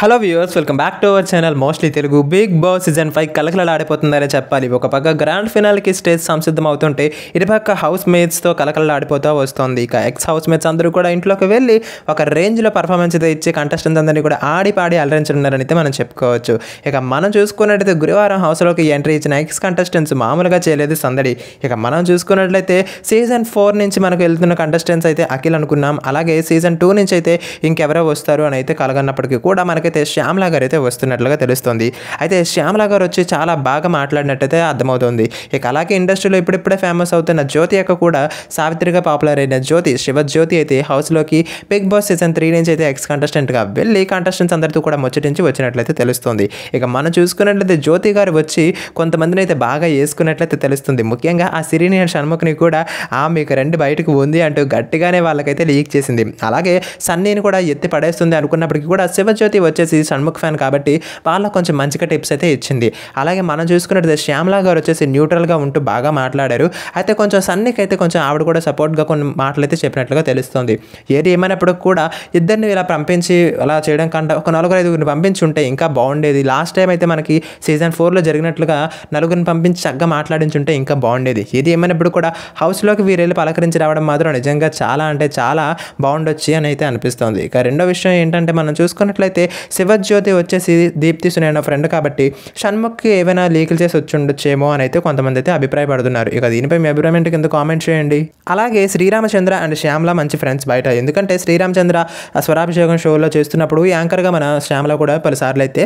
Hello viewers welcome back to our channel. Mostly Telugu big boss season five కలకలలాడిపోతుందనే చెప్పాలి. ఒక పక్క grand ఫినాల్కి stage సంసిద్ధం అవుతుంటే ఇటుపక్క హౌస్ మేట్స్తో కలకలలాడిపోతూ వస్తుంది. ఇక ఎక్స్ హౌస్ మేట్స్ అందరూ కూడా ఇంట్లోకి వెళ్ళి ఒక రేంజ్లో పర్ఫార్మెన్స్ అయితే ఇచ్చే కంటెస్టెంట్స్ అందరినీ కూడా ఆడి పాడి అలరించనున్నారని అయితే మనం చెప్పుకోవచ్చు. ఇక మనం చూసుకున్నట్లయితే గురువారం హౌస్లోకి ఎంట్రీ ఇచ్చిన ఎక్స్ కంటెస్టెంట్స్ మామూలుగా చేయలేదు సందడి. ఇక మనం చూసుకున్నట్లయితే సీజన్ ఫోర్ నుంచి మనకు వెళ్తున్న కంటెస్టెంట్స్ అయితే అఖిల్ అనుకున్నాం. అలాగే సీజన్ టూ నుంచి అయితే ఇంకెవరో వస్తారు అని అయితే కలగన్నప్పటికీ కూడా మనకి అయితే శ్యామ్లా గారు అయితే వస్తున్నట్లుగా తెలుస్తుంది. అయితే శ్యామ్లా గారు వచ్చి చాలా బాగా మాట్లాడినట్టయితే అర్థమవుతుంది. ఇక అలాగే ఇండస్ట్రీలో ఇప్పుడిప్పుడే ఫేమస్ అవుతున్న జ్యోతి యొక్క కూడా సావిత్రిగా పాపులర్ అయిన జ్యోతి శివజ్యోతి అయితే హౌస్లోకి బిగ్ బాస్ సీజన్ త్రీ నుంచి అయితే ఎక్స్ కంటెస్టెంట్గా వెళ్ళి కంటెస్టెంట్స్ అందరితో కూడా ముచ్చటించి వచ్చినట్లయితే తెలుస్తుంది. ఇక మనం చూసుకున్నట్లయితే జ్యోతి గారు వచ్చి కొంతమందిని అయితే బాగా వేసుకున్నట్లయితే తెలుస్తుంది. ముఖ్యంగా ఆ సిరిని షణ్ముఖ్ని కూడా ఆ మీకు రెండు బయటకు ఉంది అంటూ గట్టిగానే వాళ్ళకైతే లీక్ చేసింది. అలాగే సన్నీని కూడా ఎత్తి పడేస్తుంది అనుకున్నప్పటికీ కూడా శివజ్యోతి వచ్చేసి షణ్ముఖ్ ఫ్యాన్ కాబట్టి వాళ్ళకు కొంచెం మంచిగా టిప్స్ అయితే ఇచ్చింది. అలాగే మనం చూసుకున్నట్లయితే శ్యామ్లా గారు వచ్చేసి న్యూట్రల్గా ఉంటూ బాగా మాట్లాడారు. అయితే కొంచెం సన్నీకి అయితే కొంచెం ఆవిడ కూడా సపోర్ట్గా కొన్ని మాటలు అయితే చెప్పినట్లుగా తెలుస్తుంది. ఏది ఏమైనప్పుడు కూడా ఇద్దరిని ఇలా పంపించి అలా చేయడం కంటే ఒక నలుగురు ఐదుగురిని పంపించి ఉంటే ఇంకా బాగుండేది. లాస్ట్ టైం అయితే మనకి సీజన్ ఫోర్లో జరిగినట్లుగా నలుగురిని పంపించి చక్కగా మాట్లాడించుంటే ఇంకా బాగుండేది. ఏది ఏమైనప్పుడు కూడా హౌస్లోకి వీరు పలకరించి రావడం మాత్రం నిజంగా చాలా అంటే చాలా బాగుండొచ్చి అని అయితే అనిపిస్తుంది. ఇక రెండో విషయం ఏంటంటే మనం చూసుకున్నట్లయితే శివజ్యోతి వచ్చేసి దీప్తి సునైన ఫ్రెండ్ కాబట్టి షణ్ముఖ్కి ఏమైనా లీకులు చేసి వచ్చి ఉండొచ్చేమో అని అయితే కొంతమంది అయితే అభిప్రాయపడుతున్నారు. ఇక దీనిపై మీ అభిప్రాయం ఏంటి? కింద కామెంట్ చేయండి. అలాగే శ్రీరామచంద్ర అండ్ శ్యామల మంచి ఫ్రెండ్స్ బయట. ఎందుకంటే శ్రీరామచంద్ర ఆ స్వరాభిషేకం షోలో చేస్తున్నప్పుడు యాంకర్గా మన శ్యామల కూడా పలుసార్లు అయితే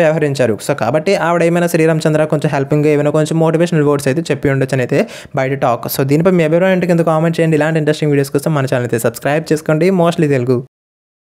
వ్యవహరించారు. సో కాబట్టి ఆవిడ ఏమైనా శ్రీరామచంద్ర కొంచెం హెల్పింగ్ ఏమైనా కొంచెం మోటివేషనల్ వర్డ్స్ అయితే చెప్పి ఉండొచ్చు అయితే బయట టాక్ సో దీనిపై మీ అభిప్రాయం ఏంటి? కింద కామెంట్ చేయండి. ఇలాంటి ఇంట్రెస్టింగ్ వీడియోస్ కోసం మన ఛానల్ అయితే సబ్స్క్రైబ్ చేసుకోండి. మోస్ట్లీ తెలుగు.